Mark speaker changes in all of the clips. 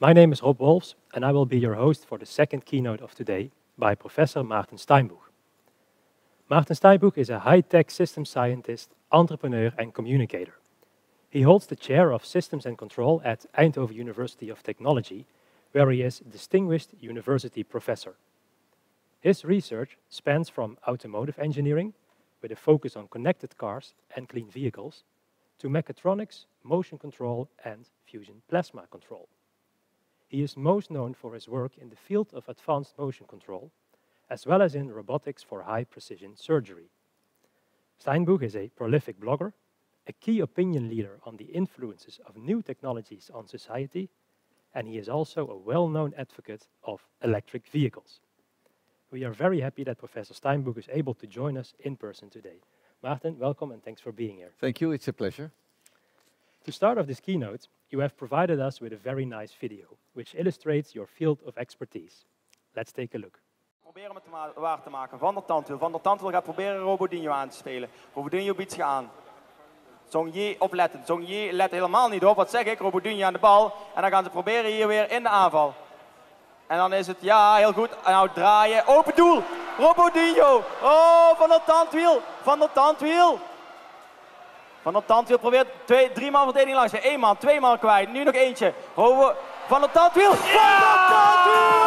Speaker 1: My name is Rob Wolfs, and I will be your host for the second keynote of today by Professor Maarten Steinbuch. Maarten Steinbuch is a high-tech system scientist, entrepreneur, and communicator. He holds the chair of Systems and Control at Eindhoven University of Technology, where he is Distinguished University Professor. His research spans from automotive engineering, with a focus on connected cars and clean vehicles, to mechatronics, motion control, and fusion plasma control. He is most known for his work in the field of advanced motion control, as well as in robotics for high precision surgery. Steinbuch is a prolific blogger, a key opinion leader on the influences of new technologies on society, and he is also a well-known advocate of electric vehicles. We are very happy that Professor Steinbuch is able to join us in person today. Maarten, welcome and thanks for being here.
Speaker 2: Thank you, it's a pleasure.
Speaker 1: To start off this keynote, you have provided us with a very nice video, which illustrates your field of expertise. Let's take a look.
Speaker 3: Proberen het waar te maken. Van der Tandwiel. Van der Tandwiel gaat proberen Robodinho aan te spelen. Robodinho biedt zich aan. Zong J opletten. Zong J let helemaal niet op. Wat zeg ik? Robodinho aan de bal. En dan gaan ze proberen hier weer in de aanval. En dan is het, ja, heel goed. Nou draaien. Open doel. Robodinho. Oh, van der Tandwiel. Van der Tandwiel. Van der Tandwiel probeert twee, drie man verdediging langs. Eén man, twee man kwijt. Nu nog eentje. Van der Tandwiel. Van der Tandwiel.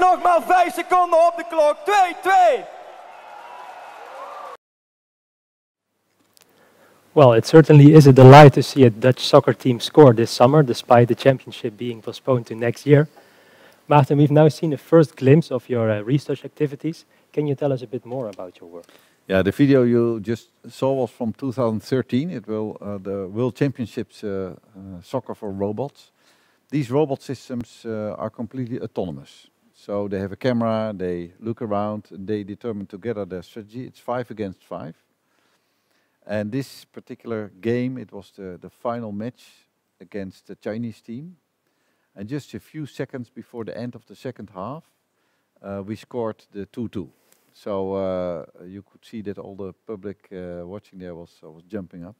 Speaker 3: Nog maar 5 seconden op de klok. 2-2.
Speaker 1: Well, it certainly is a delight to see a Dutch soccer team score this summer, despite the championship being postponed to next year. Maarten, we've now seen a first glimpse of your uh, research activities. Can you tell us a bit more about your work?
Speaker 2: Yeah, the video you just saw was from 2013. It will uh, the World Championships uh, uh, soccer for robots. These robot systems uh, are completely autonomous. So they have a camera, they look around, and they determine together their strategy. It's five against five. And this particular game, it was the, the final match against the Chinese team. And just a few seconds before the end of the second half, uh, we scored the 2-2. So uh, you could see that all the public uh, watching there was uh, was jumping up.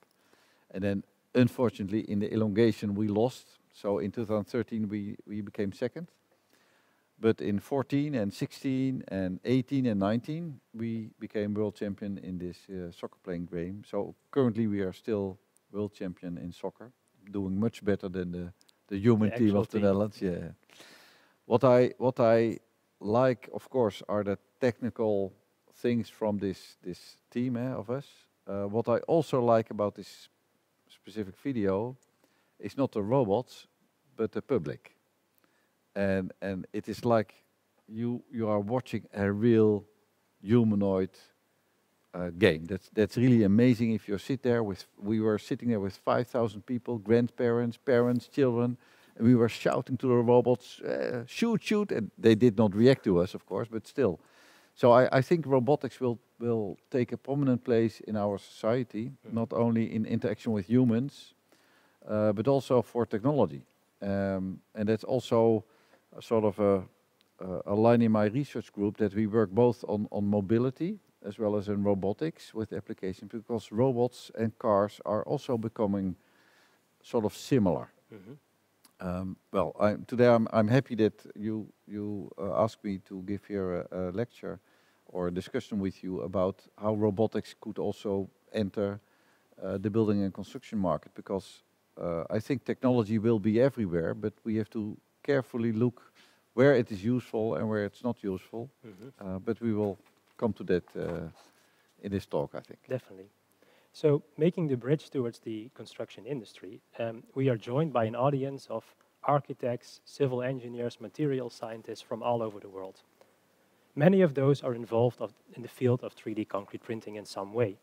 Speaker 2: And then, unfortunately, in the elongation, we lost. So in 2013, we, we became second. But in 14 and 16 and 18 and 19, we became world champion in this uh, soccer playing game. So currently, we are still world champion in soccer, doing much better than the the human
Speaker 1: The
Speaker 2: team of the
Speaker 1: team.
Speaker 2: Netherlands. Yeah. What I what I like, of course, are the technical things from this this team eh, of us. Uh, what I also like about this specific video is not the robots, but the public. And and it is like you you are watching a real humanoid uh, game. That's that's really amazing. If you sit there with, we were sitting there with 5,000 people, grandparents, parents, children, and we were shouting to the robots, uh, "Shoot, shoot!" And they did not react to us, of course, but still. So I, I think robotics will will take a prominent place in our society, not only in interaction with humans, uh, but also for technology. Um, and that's also a sort of a, uh, a line in my research group that we work both on, on mobility as well as in robotics with application because robots and cars are also becoming sort of similar. Um, well, I'm, today I'm, I'm happy that you you uh, asked me to give here a, a lecture or a discussion with you about how robotics could also enter uh, the building and construction market because uh, I think technology will be everywhere, but we have to carefully look where it is useful and where it's not useful. Uh, but we will come to that uh, in this talk, I think.
Speaker 1: Definitely. So, making the bridge towards the construction industry, um, we are joined by an audience of architects, civil engineers, material scientists from all over the world. Many of those are involved of, in the field of 3D concrete printing in some way.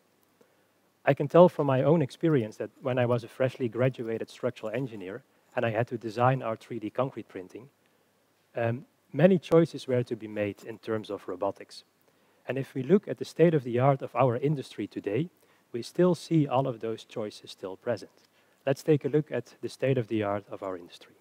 Speaker 1: I can tell from my own experience that when I was a freshly graduated structural engineer and I had to design our 3D concrete printing, um, many choices were to be made in terms of robotics. And if we look at the state of the art of our industry today, we still see all of those choices still present. Let's take a look at the state of the art of our industry.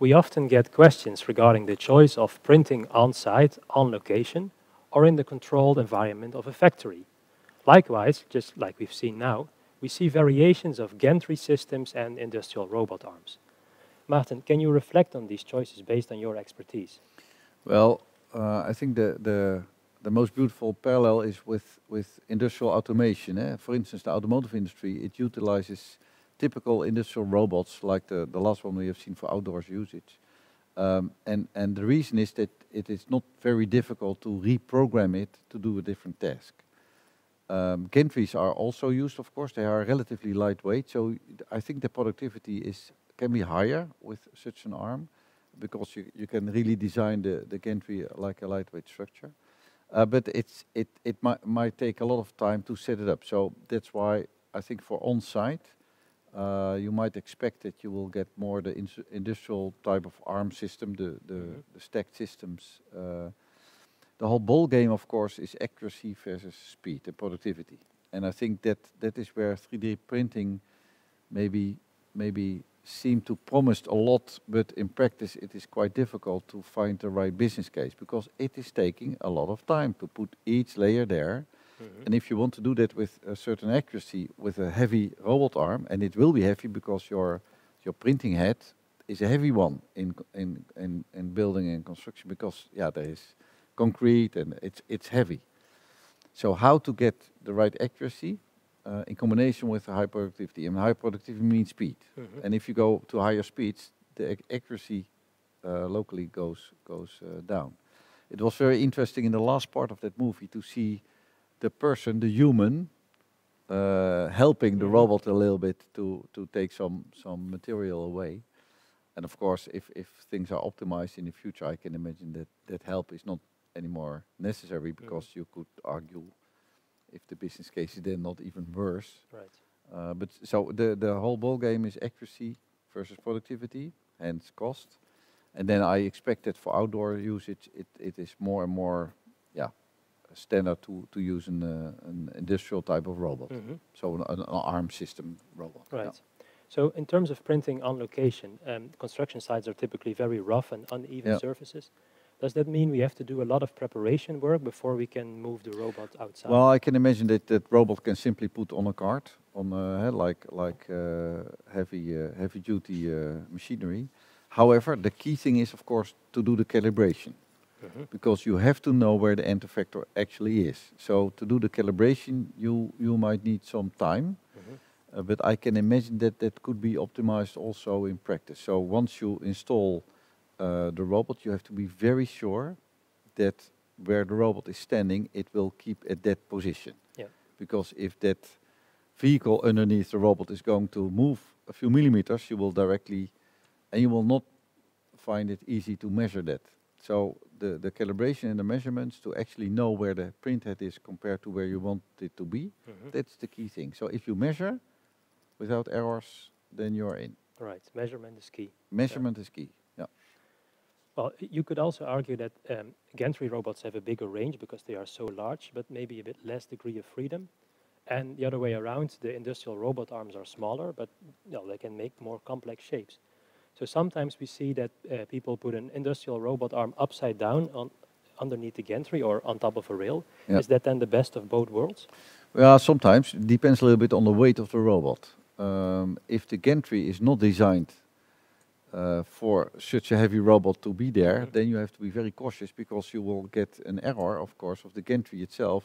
Speaker 1: We often get questions regarding the choice of printing on-site, on location, or in the controlled environment of a factory. Likewise, just like we've seen now, we see variations of gantry systems and industrial robot arms. Maarten, can you reflect on these choices based on your expertise?
Speaker 2: Well, uh, I think the, the, the most beautiful parallel is with, with industrial automation. Eh? For instance, the automotive industry, it utilizes typical industrial robots like the, the last one we have seen for outdoors usage. Um, and, and the reason is that it is not very difficult to reprogram it to do a different task. Um, gantries are also used, of course, they are relatively lightweight, so I think the productivity is can be higher with such an arm because you, you can really design the, the gantry like a lightweight structure. Uh, but it's, it, it might, might take a lot of time to set it up. So that's why I think for on-site, uh, you might expect that you will get more the industrial type of arm system, the, the, mm -hmm. the stacked systems. Uh, the whole ball game, of course, is accuracy versus speed and productivity. And I think that that is where 3D printing maybe maybe seem to promise a lot, but in practice it is quite difficult to find the right business case because it is taking a lot of time to put each layer there Mm -hmm. And if you want to do that with a certain accuracy with a heavy robot arm, and it will be heavy because your your printing head is a heavy one in in in, in building and construction because yeah there is concrete and it's it's heavy. So how to get the right accuracy uh, in combination with high productivity? And high productivity means speed. Mm -hmm. And if you go to higher speeds, the accuracy uh, locally goes goes uh, down. It was very interesting in the last part of that movie to see the person, the human, uh, helping the mm-hmm. robot a little bit to to take some some material away. And of course, if if things are optimized in the future, I can imagine that that help is not anymore necessary because mm. you could argue if the business case is then not even worse.
Speaker 1: Right.
Speaker 2: Uh, but so the the whole ball game is accuracy versus productivity, hence cost. And then I expect that for outdoor usage, it, it is more and more, standard to, to use an, uh, an industrial type of robot. Mm -hmm. So an, an, ARM system robot.
Speaker 1: Right. Yeah. So in terms of printing on location, um, construction sites are typically very rough and uneven yeah. surfaces. Does that mean we have to do a lot of preparation work before we can move the robot outside?
Speaker 2: Well, I can imagine that that robot can simply put on a cart, on uh, like like uh, heavy uh, heavy duty uh, machinery. However, the key thing is, of course, to do the calibration. -hmm. because you have to know where the end effector actually is. So to do the calibration, you you might need some time, mm -hmm. uh, but I can imagine that that could be optimized also in practice. So once you install uh, the robot, you have to be very sure that where the robot is standing, it will keep at that position.
Speaker 1: Yeah.
Speaker 2: Because if that vehicle underneath the robot is going to move a few millimeters, you will directly, and you will not find it easy to measure that. So the, the calibration and the measurements to actually know where the printhead is compared to where you want it to be, mm -hmm. that's the key thing. So if you measure without errors, then you're in.
Speaker 1: Right, measurement is key.
Speaker 2: Measurement yeah. is key, yeah.
Speaker 1: Well, you could also argue that um, gantry robots have a bigger range because they are so large, but maybe a bit less degree of freedom. And the other way around, the industrial robot arms are smaller, but you know, they can make more complex shapes. So sometimes we see that uh, people put an industrial robot arm upside down on underneath the gantry or on top of a rail.
Speaker 2: Yeah.
Speaker 1: Is that then the best of both worlds?
Speaker 2: Well, sometimes it depends a little bit on the weight of the robot. Um, if the gantry is not designed uh, for such a heavy robot to be there,
Speaker 1: Mhm.
Speaker 2: then you have to be very cautious because you will get an error, of course, of the gantry itself,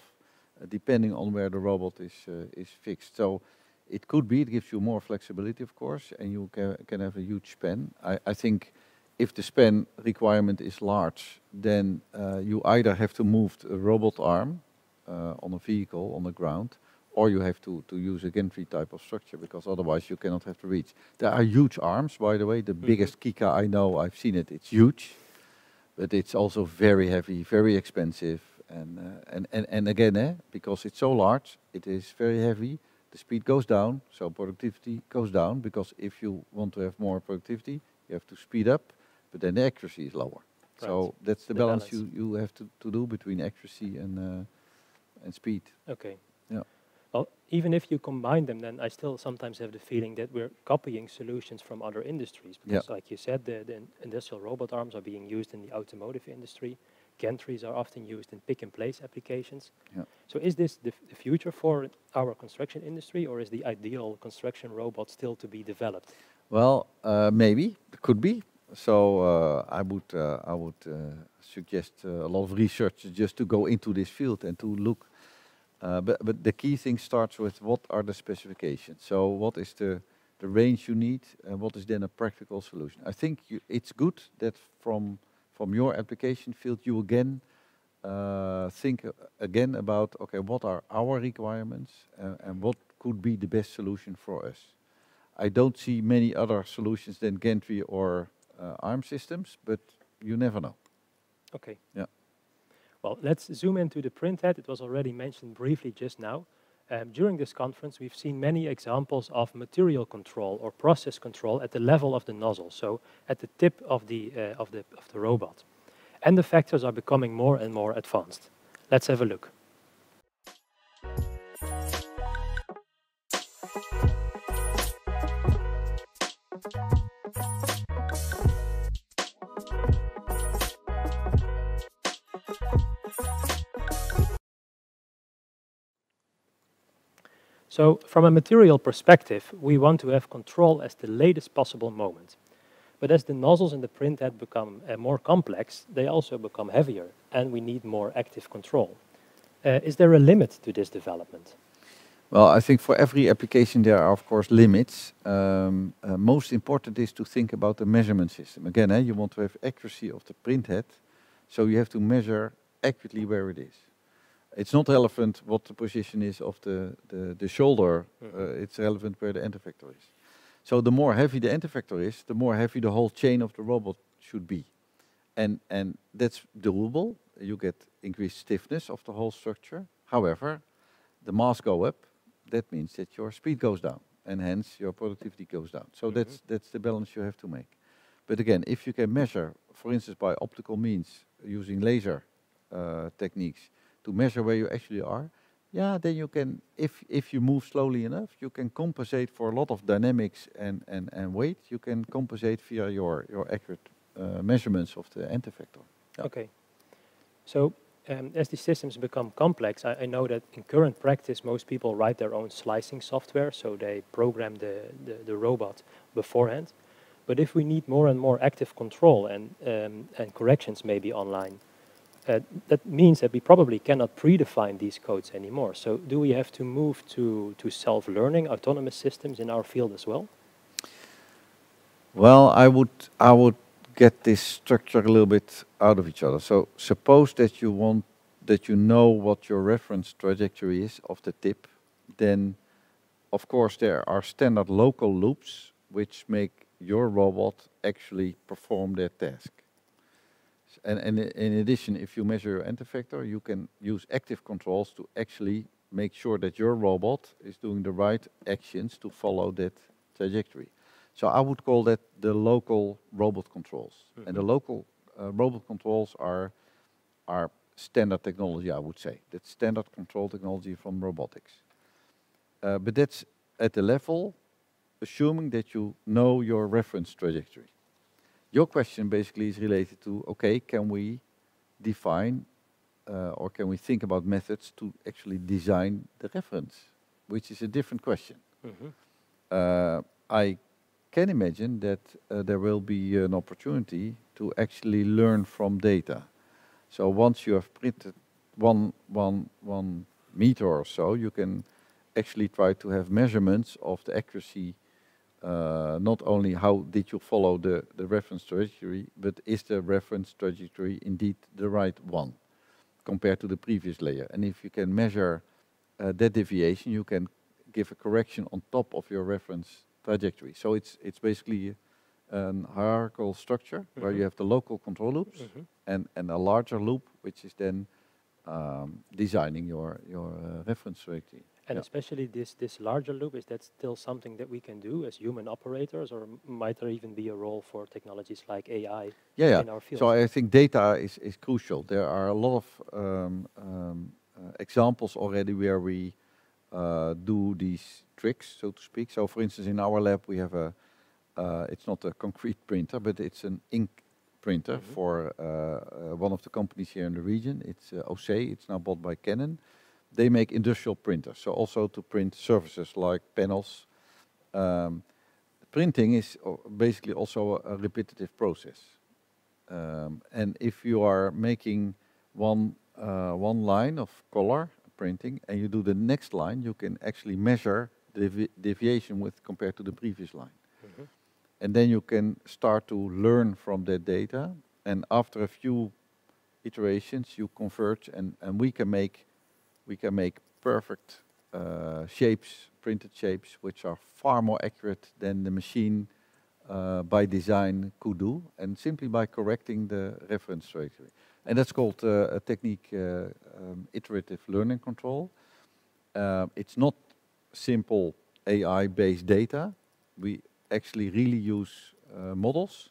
Speaker 2: uh, depending on where the robot is uh, is fixed. So it could be it gives you more flexibility, of course, and you can can have a huge span. I, I think if the span requirement is large, then uh, you either have to move a robot arm uh, on a vehicle on the ground, or you have to, to use a gantry type of structure because otherwise you cannot have the reach. There are huge arms, by the way. The
Speaker 1: Mhm.
Speaker 2: biggest KUKA I know, I've seen it. It's huge, but it's also very heavy, very expensive, and uh, and, and and again, eh, because it's so large, it is very heavy. The speed goes down, so productivity goes down. Because if you want to have more productivity, you have to speed up, but then the accuracy is lower. So that's the,
Speaker 1: The
Speaker 2: balance,
Speaker 1: balance.
Speaker 2: you you have to, to do between accuracy and uh, and speed.
Speaker 1: Okay.
Speaker 2: Yeah.
Speaker 1: Well, even if you combine them, then I still sometimes have the feeling that we're copying solutions from other industries.
Speaker 2: Yeah.
Speaker 1: Because, like you said, the, the industrial robot arms are being used in the automotive industry. Gantries are often used in pick and place applications.
Speaker 2: Yeah.
Speaker 1: So, is this the, the future for our construction industry, or is the ideal construction robot still to be developed?
Speaker 2: Well, uh, maybe it could be. So uh, I would uh, I would uh, suggest uh, a lot of research just to go into this field and to look. Uh, but but the key thing starts with what are the specifications. So what is the the range you need, and what is then a practical solution? I think you, it's good that from from your application field you again uh, think again about okay what are our requirements uh, and what could be the best solution for us. I don't see many other solutions than gantry or uh, ARM systems, but you never know.
Speaker 1: Okay.
Speaker 2: Yeah.
Speaker 1: Well, let's zoom into the printhead. It was already mentioned briefly just now. Um, during this conference, we've seen many examples of material control or process control at the level of the nozzle, so at the tip of the, uh, of the, of the robot. End effectors are becoming more and more advanced. Let's have a look. So from a material perspective, we want to have control as the latest possible moment. But as the nozzles in the printhead become uh, more complex, they also become heavier, and we need more active control. Uh, is there a limit to this development?
Speaker 2: Well, I think for every application there are of course limits. Um, uh, most important is to think about the measurement system. Again, eh, you want to have accuracy of the printhead, so you have to measure accurately where it is. It's not relevant what the position is of the, the, the shoulder,
Speaker 1: Mhm.
Speaker 2: uh, it's relevant where the end effector is. So the more heavy the end effector is, the more heavy the whole chain of the robot should be. And, and that's doable. You get increased stiffness of the whole structure. However, the mass go up, that means that your speed goes down, and hence your productivity goes down. So
Speaker 1: Mhm.
Speaker 2: that's, that's the balance you have to make. But again, if you can measure, for instance, by optical means, using laser uh, techniques, to measure where you actually are, yeah, then you can, if, if you move slowly enough, you can compensate for a lot of dynamics and, and, and weight. You can compensate via your, your accurate uh, measurements of the end effector. Yeah.
Speaker 1: Okay. So um, as these systems become complex, I, I know that in current practice, most people write their own slicing software, so they program the, the, the robot beforehand. But if we need more and more active control and, um, and corrections maybe online, uh, that means that we probably cannot predefine these codes anymore. So do we have to move to, to self-learning autonomous systems in our field as well?
Speaker 2: Well, I would I would get this structure a little bit out of each other. So suppose that you want that you know what your reference trajectory is of the tip, then of course there are standard local loops which make your robot actually perform that task. And, and in addition, if you measure your end effector, you can use active controls to actually make sure that your robot is doing the right actions to follow that trajectory. So I would call that the local robot controls. And the
Speaker 1: Mhm.
Speaker 2: local uh, robot controls are are standard technology, I would say. That's standard control technology from robotics. Uh, but that's at the level, assuming that you know your reference trajectory. Your question basically is related to, okay, can we define uh, or can we think about methods to actually design the reference, which is a different question. Mm -hmm. I can imagine that uh, there will be an opportunity to actually learn from data. So once you have printed one, one, one meter or so, you can actually try to have measurements of the accuracy, uh, not only how did you follow the, the reference trajectory, but is the reference trajectory indeed the right one compared to the previous layer. And if you can measure uh, that deviation, you can give a correction on top of your reference trajectory. So it's, it's basically a hierarchical structure mm -hmm. where you mm-hmm. have the local control loops mm -hmm. and, and a larger loop, which is then um, designing your, your uh, reference trajectory.
Speaker 1: And yeah. especially this, this larger loop, is that still something that we can do as human operators, or might there even be a role for technologies like AI
Speaker 2: yeah, yeah. in our field? So I think data is, is crucial. There are a lot of um, um, uh, examples already where we uh, do these tricks, so to speak. So for instance, in our lab, we have a, uh, it's not a concrete printer, but it's an ink printer mm -hmm. for uh, uh, one of the companies here in the region. It's uh, Océ, it's now bought by Canon they make industrial printers, so also to print surfaces like panels. Um, printing is basically also a, repetitive process. Um, and if you are making one, uh, one line of color printing and you do the next line, you can actually measure the devi deviation with compared to the previous line. Mm -hmm. And then you can start to learn from that data. And after a few iterations, you converge and, and we can make we can make perfect uh, shapes, printed shapes, which are far more accurate than the machine uh, by design could do, and simply by correcting the reference trajectory. And that's called uh, a technique, uh, um, iterative learning control. Uh, it's not simple AI-based data. We actually really use uh, models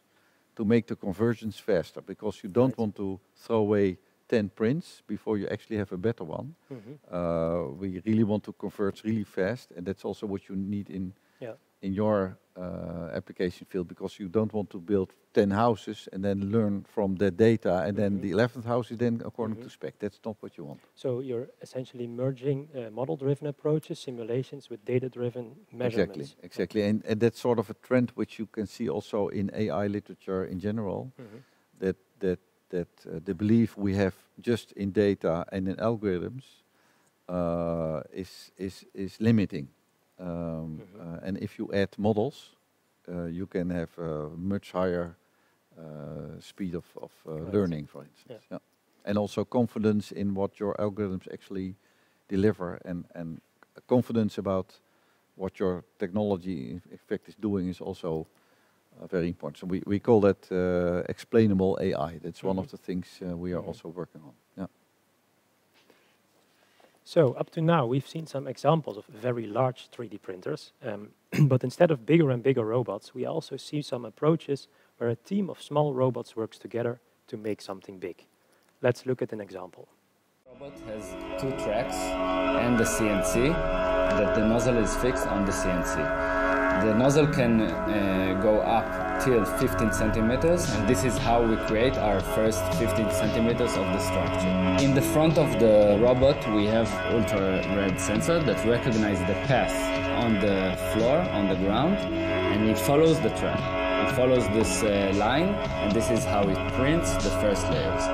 Speaker 2: to make the convergence faster, because you don't right. want to throw away 10 prints before you actually have a better one. Mm -hmm. uh, we really want to convert really fast, and that's also what you need in yeah. in your uh, application field because you don't want to build 10 houses and then learn from that data, and mm -hmm. then the 11th house is then according mm -hmm. to spec. That's not what you want.
Speaker 1: So you're essentially merging uh, model-driven approaches, simulations with data-driven measurements.
Speaker 2: Exactly, exactly, and, and that's sort of a trend which you can see also in AI literature in general. Mm-hmm. That that that uh, the belief we have just in data and in algorithms uh, is, is, is limiting. Um, mm -hmm. and if you add models, you can have a much higher speed of, of right. learning, for instance. Yeah. yeah. And also confidence in what your algorithms actually deliver and, and confidence about what your technology in fact is doing is also uh, very important. So we, we call that uh, explainable AI. That's mm -hmm. one of mm-hmm. the things uh, we are -hmm. also working on. Yeah.
Speaker 1: So up to now, we've seen some examples of very large 3D printers. Um, but instead of bigger and bigger robots, we also see some approaches where a team of small robots works together to make something big. Let's look at an example.
Speaker 4: The robot has two tracks and the CNC that the nozzle is fixed on the CNC. The nozzle can uh, go up till 15 centimeters and this is how we create our first 15 centimeters of the structure. In the front of the robot we have ultra-red sensor that recognizes the path on the floor, on the ground and it follows the track. It follows this uh, line and this is how it prints the first layers.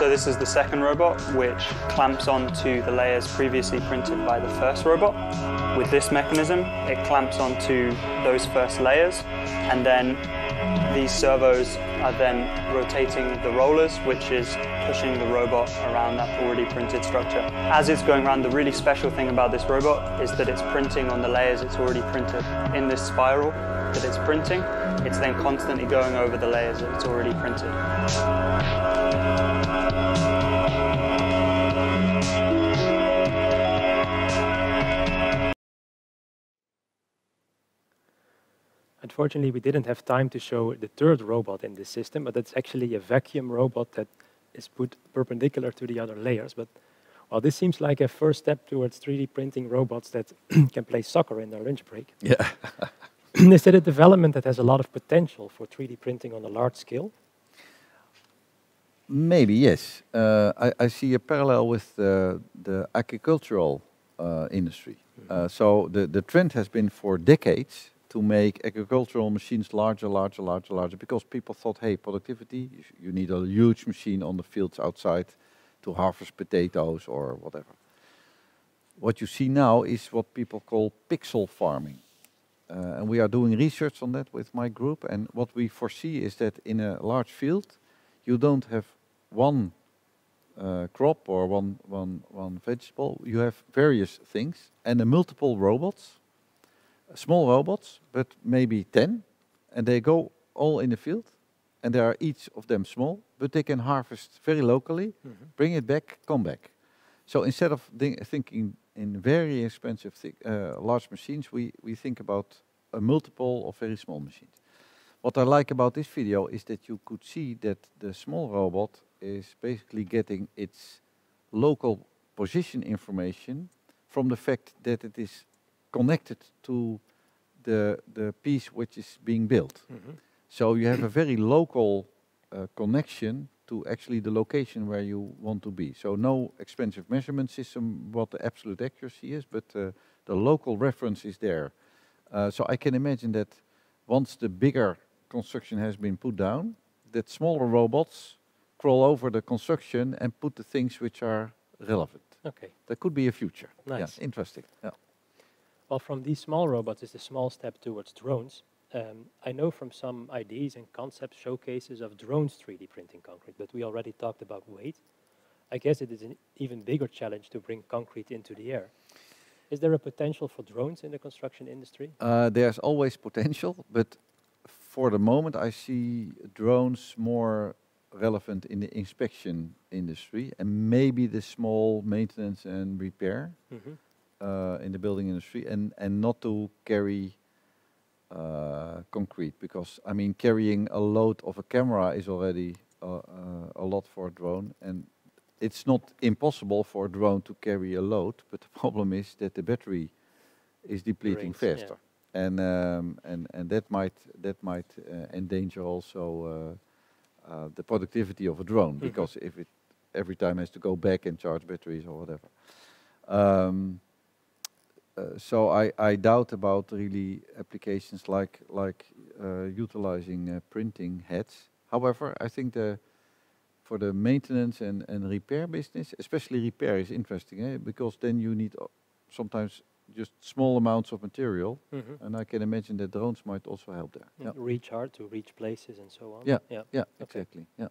Speaker 5: So this is the second robot, which clamps onto the layers previously printed by the first robot. With this mechanism, it clamps onto those first layers, and then these servos are then rotating the rollers, which is pushing the robot around that already printed structure. As it's going around, the really special thing about this robot is that it's printing on the layers it's already printed. In this spiral that it's printing, it's then constantly going over the layers that it's already printed.
Speaker 1: Unfortunately, we didn't have time to show the third robot in this system, but it's actually a vacuum robot that is put perpendicular to the other layers. But Well, this seems like a first step towards 3D printing robots that can play soccer in their lunch break.
Speaker 2: Yeah.
Speaker 1: Is that a development that has a lot of potential for 3D printing on a large scale?
Speaker 2: Maybe yes. Uh, I, I see a parallel with the, the agricultural uh, industry. Uh, so the, the trend has been for decades to make agricultural machines larger, larger, larger, larger, because people thought, hey, productivity, you, need a huge machine on the fields outside to harvest potatoes or whatever. What you see now is what people call pixel farming. Uh, and we are doing research on that with my group. And what we foresee is that in a large field, you don't have one uh, crop or one, one, one vegetable. You have various things and multiple robots, small robots, but maybe 10. And they go all in the field. And they are each of them small, but they can harvest very locally, bring it back, come back. So instead of thi- thinking in very expensive thi- uh, large machines, we, we think about a multiple of very small machines. What I like about this video is that you could see that the small robot is basically getting its local position information from the fact that it is connected to the, the piece which is being built. So you have a very local uh, connection to actually the location where you want to be. So no expensive measurement system, what the absolute accuracy is, but uh, the local reference is there. Uh, so I can imagine that once the bigger construction has been put down, that smaller robots crawl over the construction and put the things which are relevant.
Speaker 1: Okay.
Speaker 2: That could be a future.
Speaker 1: Nice.
Speaker 2: Yeah, interesting. Yeah.
Speaker 1: Well, from these small robots is a small step towards drones. Um, I know from some ideas and concept showcases of drones 3D printing concrete, but we already talked about weight. I guess it is an even bigger challenge to bring concrete into the air. Is there a potential for drones in the construction industry?
Speaker 2: Uh, there's always potential, but for the moment, I see drones more relevant in the inspection industry and maybe the small maintenance and repair
Speaker 1: Mhm.
Speaker 2: Uh, in the building industry, and and not to carry uh, concrete because I mean carrying a load of a camera is already uh, uh, a lot for a drone, and it's not impossible for a drone to carry a load, but the problem is that the battery is depleting
Speaker 1: Drains, yeah.
Speaker 2: faster, and um, and and that might that might uh, endanger also uh, uh, the productivity of a drone
Speaker 1: Mhm.
Speaker 2: because if it every time has to go back and charge batteries or whatever. Um, so I, I doubt about really applications like like uh, utilizing uh, printing heads. However, I think the for the maintenance and, and repair business, especially repair, is interesting eh? because then you need uh, sometimes just small amounts of material,
Speaker 1: Mhm.
Speaker 2: and I can imagine that drones might also help there.
Speaker 1: Mm, Reach hard to reach places and so on.
Speaker 2: Yeah,
Speaker 1: Yeah.
Speaker 2: yeah,
Speaker 1: Okay.
Speaker 2: exactly. Yeah.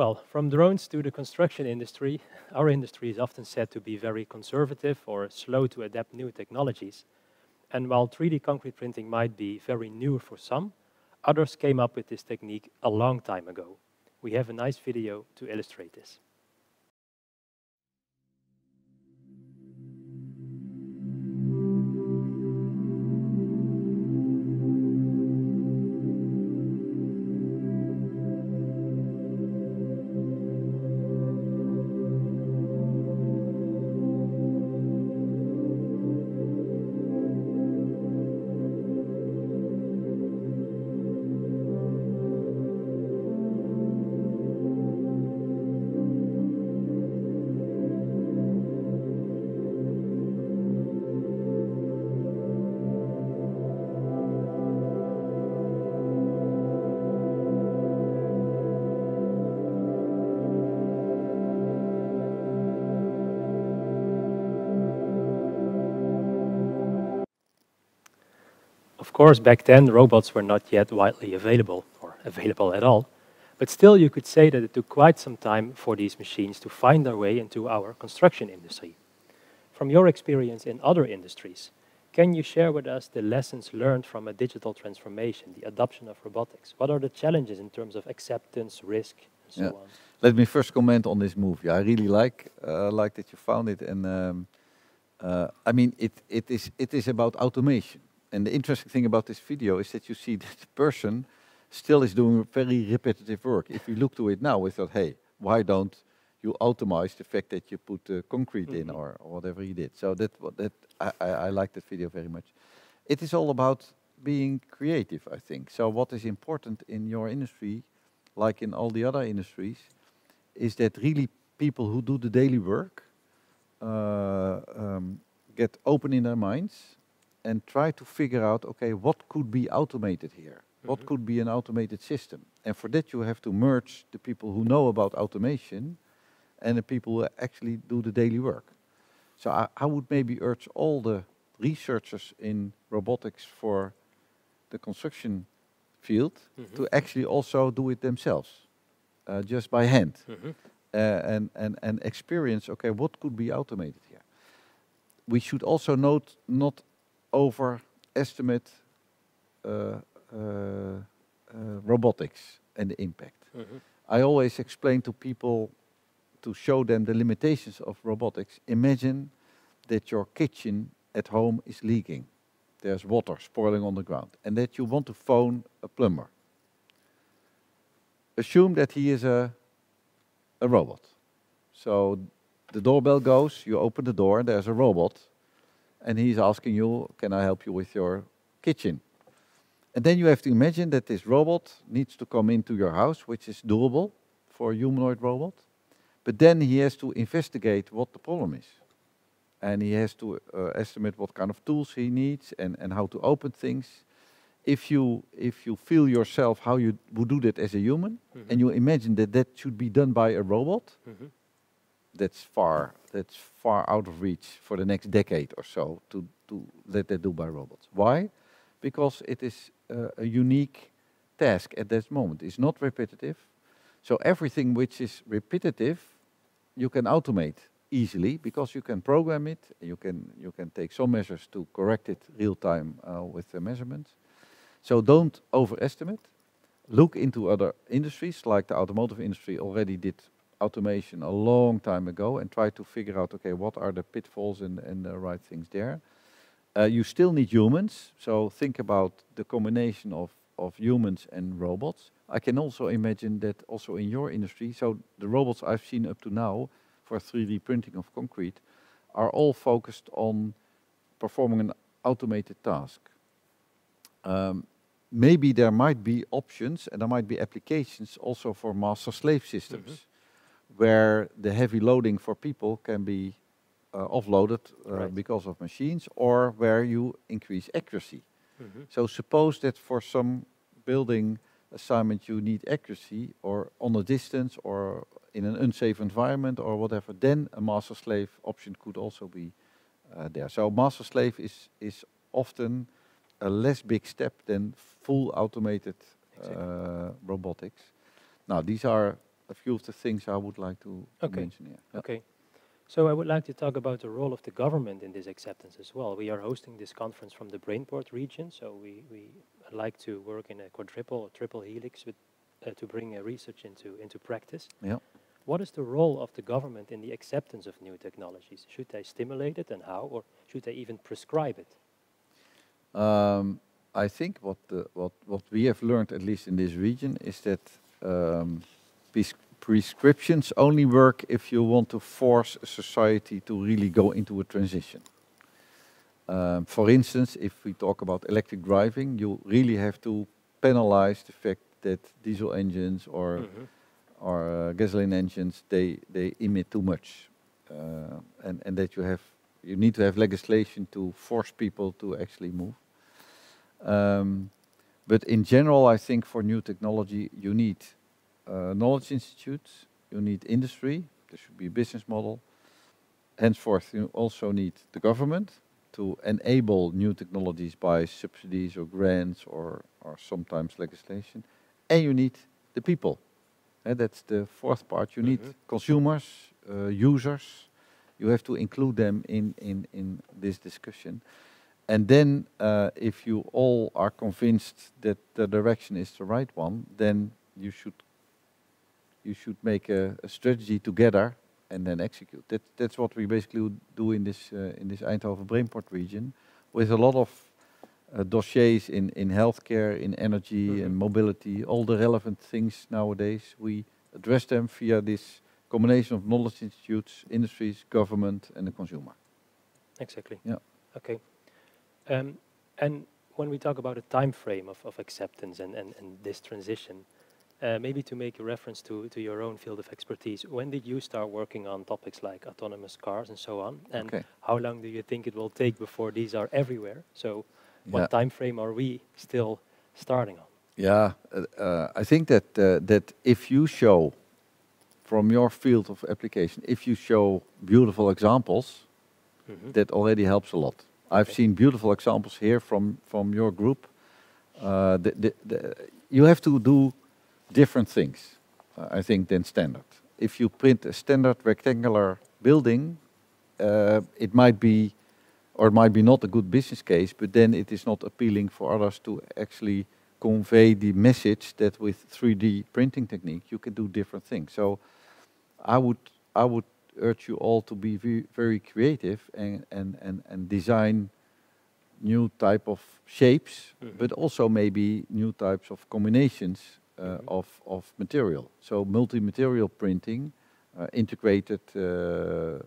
Speaker 1: Well, from drones to the construction industry, our industry is often said to be very conservative or slow to adapt new technologies. And while 3D concrete printing might be very new for some, others came up with this technique a long time ago. We have a nice video to illustrate this. Of course, back then robots were not yet widely available or available at all, but still you could say that it took quite some time for these machines to find their way into our construction industry. From your experience in other industries, can you share with us the lessons learned from a digital transformation, the adoption of robotics? What are the challenges in terms of acceptance, risk, and so
Speaker 2: Yeah.
Speaker 1: on?
Speaker 2: Let me first comment on this movie. I really like uh, like that you found it, and um, uh, I mean it. It is it is about automation. And the interesting thing about this video is that you see that the person still is doing very repetitive work. If you look to it now, we thought, hey, why don't you automate the fact that you put uh, concrete in
Speaker 1: Mhm.
Speaker 2: or, or whatever he did. So that that I, I, I like that video very much. It is all about being creative, I think. So what is important in your industry, like in all the other industries, is that really people who do the daily work uh, um, get open in their minds and try to figure out, okay, what could be automated here? What
Speaker 1: Mhm.
Speaker 2: could be an automated system? And for that, you have to merge the people who know about automation and the people who actually do the daily work. So I, I would maybe urge all the researchers in robotics for the construction field
Speaker 1: Mhm.
Speaker 2: to actually also do it themselves, uh, just by hand,
Speaker 1: Mhm.
Speaker 2: uh, and, and, and experience, okay, what could be automated here? We should also note not overestimate uh, uh, uh, robotics and the impact.
Speaker 1: Mhm.
Speaker 2: I always explain to people to show them the limitations of robotics. Imagine that your kitchen at home is leaking. There's water spoiling on the ground, and that you want to phone a plumber. Assume that he is a, a robot. So the doorbell goes, you open the door, there's a robot, and he's asking you, Can I help you with your kitchen? And then you have to imagine that this robot needs to come into your house, which is doable for a humanoid robot. But then he has to investigate what the problem is. And he has to uh, estimate what kind of tools he needs and, and how to open things. If you, if you feel yourself how you would do that as a human,
Speaker 1: Mhm.
Speaker 2: and you imagine that that should be done by a robot,
Speaker 1: Mhm.
Speaker 2: That's far that's far out of reach for the next decade or so to to let that do by robots. Why? Because it is uh, a unique task at that moment. It's not repetitive. So everything which is repetitive, you can automate easily because you can program it. You can you can take some measures to correct it real time uh, with the measurements. So don't overestimate. Look into other industries, like the automotive industry already did automation a long time ago and try to figure out, okay, what are the pitfalls and, and the right things there. Uh, you still need humans, so think about the combination of, of humans and robots. I can also imagine that also in your industry, so the robots I've seen up to now for 3D printing of concrete are all focused on performing an automated task. Um, maybe there might be options and there might be applications also for master-slave systems where the heavy loading for people can be uh, offloaded uh,
Speaker 1: Right.
Speaker 2: because of machines or where you increase accuracy.
Speaker 1: Mhm.
Speaker 2: So suppose that for some building assignment you need accuracy or on a distance or in an unsafe environment or whatever, then a master slave option could also be uh, there. So master slave is is often a less big step than full automated
Speaker 1: Exactly.
Speaker 2: uh, robotics. Now these are a few of the things I would like to,
Speaker 1: Okay.
Speaker 2: mention here. Yeah.
Speaker 1: Okay. So I would like to talk about the role of the government in this acceptance as well. We are hosting this conference from the Brainport region, so we, we like to work in a quadruple or triple helix with, uh, to bring uh, research into, into practice.
Speaker 2: Yeah.
Speaker 1: What is the role of the government in the acceptance of new technologies? Should they stimulate it and how, or should they even prescribe it?
Speaker 2: Um, I think what, the, what, what we have learned, at least in this region, is that um, prescriptions only work if you want to force a society to really go into a transition. Um, for instance, if we talk about electric driving, you really have to penalize the fact that diesel engines or
Speaker 1: Mhm.
Speaker 2: or uh, gasoline engines they they emit too much, uh, and and that you have you need to have legislation to force people to actually move. Um, but in general, I think for new technology, you need knowledge institutes, you need industry. There should be a business model. Henceforth, you also need the government to enable new technologies by subsidies or grants or, or sometimes legislation. And you need the people. And that's the fourth part. You need
Speaker 1: Mhm.
Speaker 2: consumers, uh, users. You have to include them in, in, in this discussion. And then, uh, if you all are convinced that the direction is the right one, then you should you should make a, a strategy together and then execute. That, that's what we basically do in this uh, in this Eindhoven Brainport region, with a lot of uh, dossiers in in healthcare, in energy,
Speaker 1: Mhm.
Speaker 2: and mobility. All the relevant things nowadays, we address them via this combination of knowledge institutes, industries, government, and the consumer.
Speaker 1: Exactly.
Speaker 2: Yeah.
Speaker 1: Okay. Um, and when we talk about a time frame of, of acceptance and, and, and this transition, uh, maybe to make a reference to, to your own field of expertise, when did you start working on topics like autonomous cars and so on? And
Speaker 2: Okay.
Speaker 1: how long do you think it will take before these are everywhere? So,
Speaker 2: Yeah.
Speaker 1: what time frame are we still starting on?
Speaker 2: Yeah, uh, uh, I think that uh, that if you show from your field of application, if you show beautiful examples,
Speaker 1: Mhm.
Speaker 2: that already helps a lot. I've seen beautiful examples here from from your group. Uh, the, the, the, you have to do different things, uh, I think, than standard. If you print a standard rectangular building, uh, it might be, or it might be not a good business case, but then it is not appealing for others to actually convey the message that with 3D printing technique you can do different things. So I would I would urge you all to be very creative and, and, and, and design new type of shapes,
Speaker 1: Mhm.
Speaker 2: but also maybe new types of combinations uh,
Speaker 1: Mhm.
Speaker 2: of, of material. So multi-material printing, uh, integrated uh,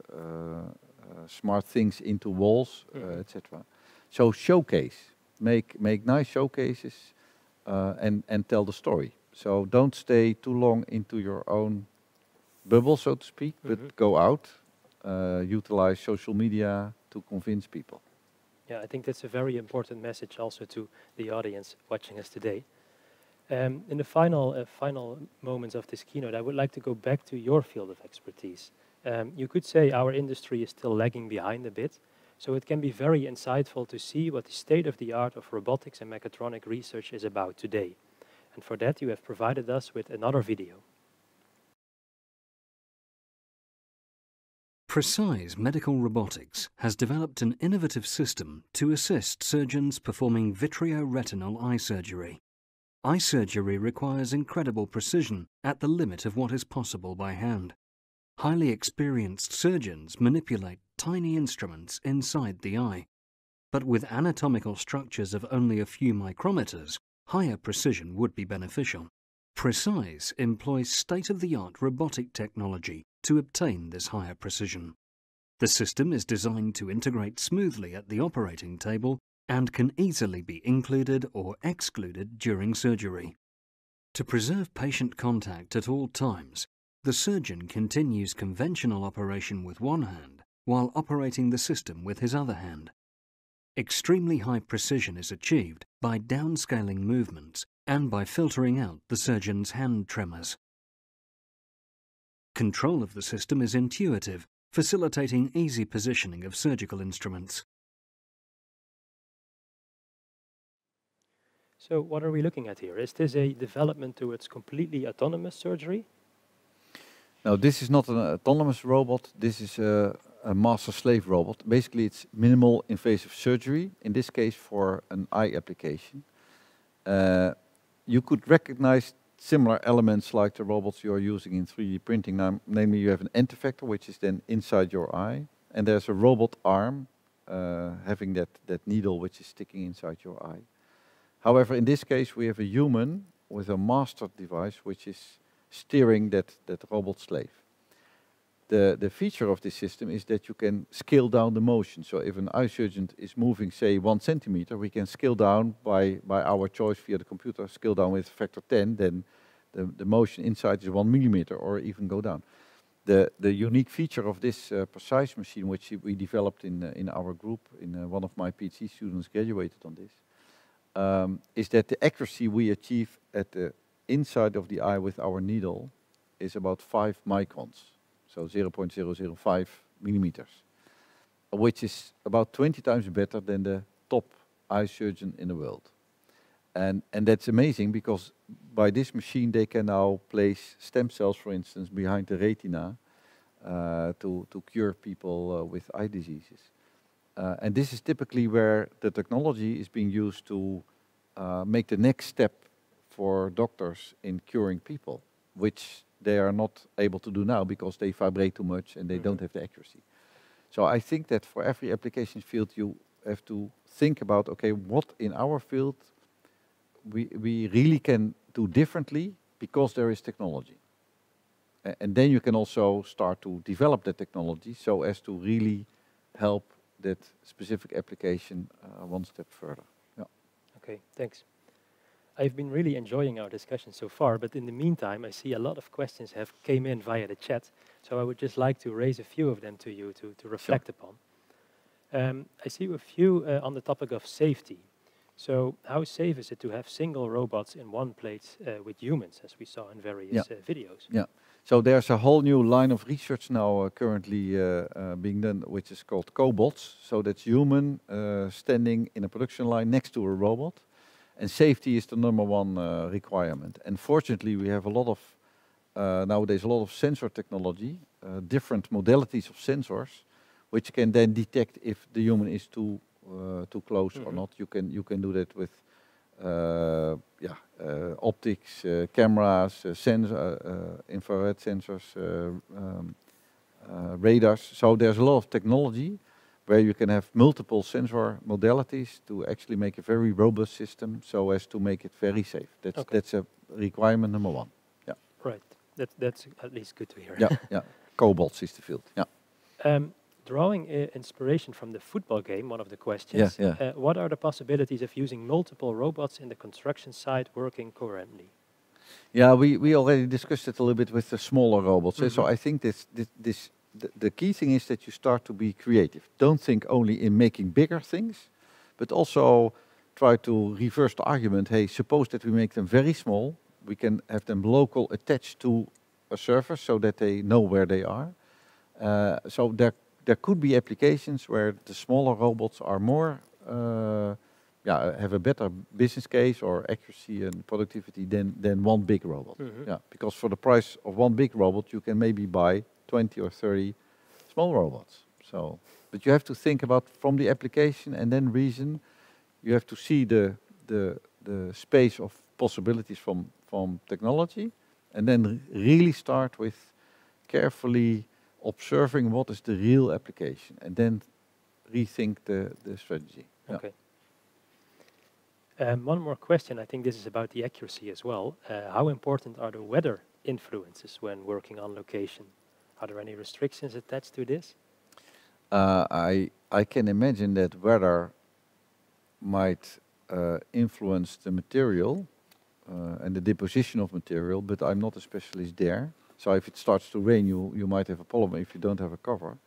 Speaker 2: smart things into walls,
Speaker 1: Mhm.
Speaker 2: uh, etc. So showcase, make make nice showcases, uh, and and tell the story. So don't stay too long into your own bubble, so to speak,
Speaker 1: Mhm.
Speaker 2: but go out, uh, utilize social media to convince people.
Speaker 1: Yeah, I think that's a very important message also to the audience watching us today. Um, in the final uh, final moments of this keynote, I would like to go back to your field of expertise. Um, you could say our industry is still lagging behind a bit, so it can be very insightful to see what the state of the art of robotics and mechatronic research is about today. And for that, you have provided us with another video.
Speaker 6: Preceyes Medical Robotics has developed an innovative system to assist surgeons performing vitreoretinal eye surgery. Eye surgery requires incredible precision at the limit of what is possible by hand. Highly experienced surgeons manipulate tiny instruments inside the eye. But with anatomical structures of only a few micrometers, higher precision would be beneficial. Preceyes employs state-of-the-art robotic technology to obtain this higher precision. The system is designed to integrate smoothly at the operating table and can easily be included or excluded during surgery. To preserve patient contact at all times, the surgeon continues conventional operation with one hand while operating the system with his other hand. Extremely high precision is achieved by downscaling movements and by filtering out the surgeon's hand tremors. Control of the system is intuitive, facilitating easy positioning of surgical instruments.
Speaker 1: So, what are we looking at here? Is this a development towards completely autonomous surgery?
Speaker 2: No, this is not an autonomous robot. This is a, a master-slave robot. Basically, it's minimal invasive surgery, in this case for an eye application. Uh, you could recognize similar elements like the robots you are using in 3D printing. Nam- namely, you have an end effector, which is then inside your eye, and there's a robot arm uh, having that, that needle which is sticking inside your eye. However, in this case, we have a human with a master device which is steering that, that robot slave. The, the feature of this system is that you can scale down the motion. So if an eye surgeon is moving, say, one centimeter, we can scale down by, by our choice via the computer, scale down with factor 10, then the, the motion inside is one millimeter or even go down. The, the unique feature of this uh, precise machine, which we developed in, uh, in our group, in uh, one of my PhD students graduated on this, um, is that the accuracy we achieve at the inside of the eye with our needle is about 5 microns, so 0.005 millimeters, which is about 20 times better than the top eye surgeon in the world. And, and that's amazing because by this machine they can now place stem cells, for instance, behind the retina uh, to, to cure people uh, with eye diseases. Uh, and this is typically where the technology is being used to uh, make the next step for doctors in curing people, which they are not able to do now because they vibrate too much and they
Speaker 1: Mhm.
Speaker 2: don't have the accuracy. So I think that for every application field, you have to think about, okay, what in our field we, we really can do differently because there is technology. A- and then you can also start to develop the technology so as to really help that specific application uh, one step further. Yeah.
Speaker 1: Okay, thanks. I've been really enjoying our discussion so far, but in the meantime, I see a lot of questions have came in via the chat, so I would just like to raise a few of them to you to, to reflect upon. Um, I see a few uh, on the topic of safety. So, how safe is it to have single robots in one place uh, with humans, as we saw in various
Speaker 2: Yeah.
Speaker 1: uh, videos?
Speaker 2: Yeah. So there's a whole new line of research now uh, currently uh, uh, being done, which is called cobots. So that's human uh, standing in a production line next to a robot, and safety is the number one uh, requirement. And fortunately, we have a lot of uh, nowadays a lot of sensor technology, uh, different modalities of sensors, which can then detect if the human is too too close or
Speaker 1: Mhm.
Speaker 2: not. You can you can do that with uh, yeah, uh, optics, uh, cameras, uh, sensor, uh, infrared sensors, uh, um, uh, radars. So there's a lot of technology where you can have multiple sensor modalities to actually make a very robust system so as to make it very safe. That's
Speaker 1: Okay.
Speaker 2: that's a requirement number one. Yeah.
Speaker 1: Right. That, that's at least good to hear.
Speaker 2: Yeah, yeah. Cobots is the field. Yeah.
Speaker 1: Um, drawing uh, inspiration from the football game, one of the questions,
Speaker 2: yeah.
Speaker 1: Uh, what are the possibilities of using multiple robots in the construction site working coherently?
Speaker 2: Yeah, we, we already discussed it a little bit with the smaller robots. eh, So
Speaker 1: Mhm.
Speaker 2: I think this, this, this the, the key thing is that you start to be creative. Don't think only in making bigger things, but also try to reverse the argument. Hey, suppose that we make them very small. We can have them local attached to a server so that they know where they are. Uh, so there there could be applications where the smaller robots are more uh, yeah have a better business case or accuracy and productivity than than one big robot.
Speaker 1: Mhm.
Speaker 2: Yeah, because for the price of one big robot, you can maybe buy 20 or 30 small robots. So, but you have to think about from the application and then reason. You have to see the the the space of possibilities from from technology, and then r- really start with carefully observing what is the real application, and then rethink the the strategy. Yeah.
Speaker 1: Okay. Um, one more question. I think this is about the accuracy as well. Uh, how important are the weather influences when working on location? Are there any restrictions attached to this?
Speaker 2: Uh, I I can imagine that weather might uh, influence the material uh, and the deposition of material, but I'm not a specialist there. So if it starts to rain, you you might have a problem if you don't have a cover.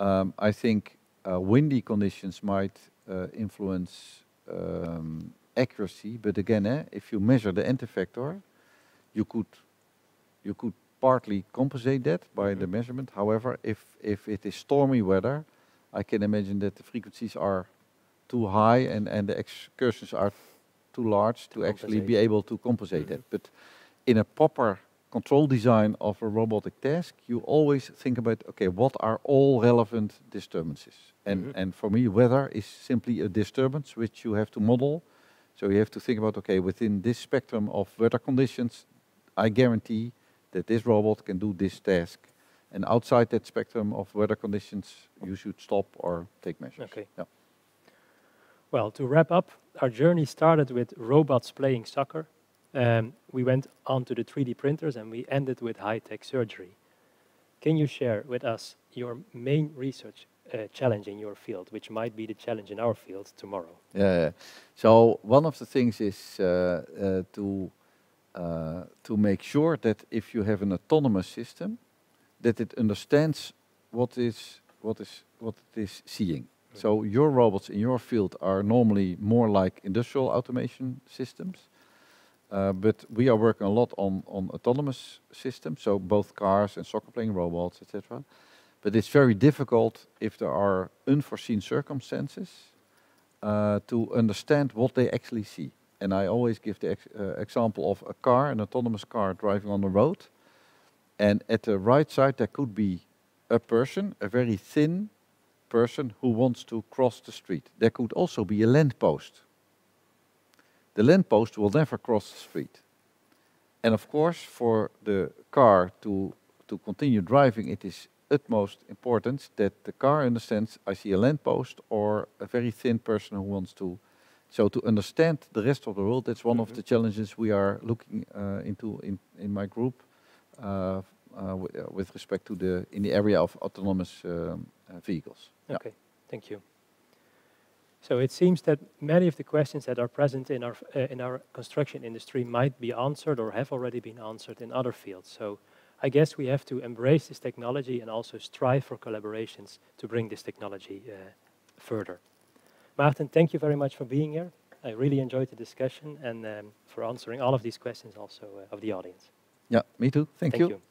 Speaker 2: Um, I think uh, windy conditions might uh, influence um, accuracy, but again, eh, if you measure the end effector, you could you could partly compensate that by the
Speaker 1: Mhm.
Speaker 2: measurement. However, if if it is stormy weather, I can imagine that the frequencies are too high and and the excursions are too large to,
Speaker 1: To
Speaker 2: actually be able to compensate
Speaker 1: Mhm.
Speaker 2: that. But in a proper control design of a robotic task, you always think about okay, what are all relevant disturbances? And
Speaker 1: Mhm.
Speaker 2: and for me, weather is simply a disturbance which you have to model. So you have to think about okay, within this spectrum of weather conditions, I guarantee that this robot can do this task. And outside that spectrum of weather conditions, you should stop or take measures.
Speaker 1: Okay.
Speaker 2: Yeah.
Speaker 1: Well, to wrap up, our journey started with robots playing soccer. Um, we went on to the 3D printers and we ended with high-tech surgery. Can you share with us your main research uh, challenge in your field, which might be the challenge in our field tomorrow?
Speaker 2: Yeah. So one of the things is uh, uh, to uh, to make sure that if you have an autonomous system, that it understands what is what is what it is seeing. So your robots in your field are normally more like industrial automation systems, but we are working a lot on on autonomous systems. So both cars and soccer playing robots, etc. But it's very difficult if there are unforeseen circumstances uh, to understand what they actually see. And I always give the ex uh, example of a car, an autonomous car driving on the road. And at the right side, there could be a person, a very thin person who wants to cross the street. There could also be a lamppost. The lamppost will never cross the street. And of course, for the car to, to continue driving, it is utmost important that the car understands I see a lamppost or a very thin person who wants to. So to understand the rest of the world, that's one of
Speaker 1: Mhm.
Speaker 2: the challenges we are looking uh, into in, in my group uh, uh, with respect to the in the area of autonomous um, vehicles.
Speaker 1: Okay, yeah. thank you. So it seems that many of the questions that are present in our, uh, in our construction industry might be answered or have already been answered in other fields. So I guess we have to embrace this technology and also strive for collaborations to bring this technology uh, further. Maarten, thank you very much for being here. I really enjoyed the discussion and um, for answering all of these questions also uh, of the audience.
Speaker 2: Yeah, me too. Thank,
Speaker 1: thank
Speaker 2: you.
Speaker 1: you.